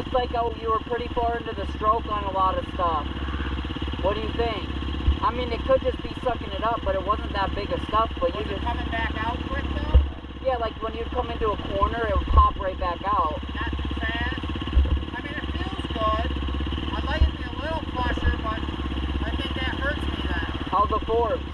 looks like oh, you were pretty far into the stroke on a lot of stuff. What do you think? I mean, it could just be sucking it up, but it wasn't that big of stuff. But you Was it just, coming back out quick though? yeah, like when you come into a corner, it would pop right back out. Not too fast? I mean, it feels good. I'd like it to be a little flusher, but I think that hurts me then. How's the Forbes?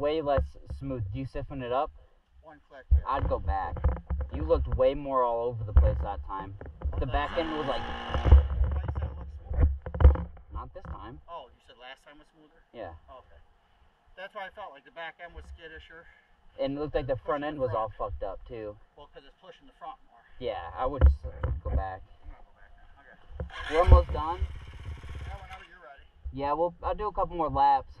Way less smooth. Do you siphon it up? One click. Here. I'd go back. You looked way more all over the place that time. The back end was like, I thought you said it looked smooth. not this time. Oh, you said last time was smoother? Yeah. Oh, okay. That's why I felt like the back end was skittisher. And it looked like the front end was all fucked up too. Well, because it's pushing the front more. Yeah, I would just go back. I'm gonna go back now. Okay. We're almost done. Yeah, whenever you're ready. Yeah, well, I'll do a couple more laps.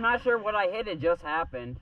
I'm not sure what I hit. It just happened.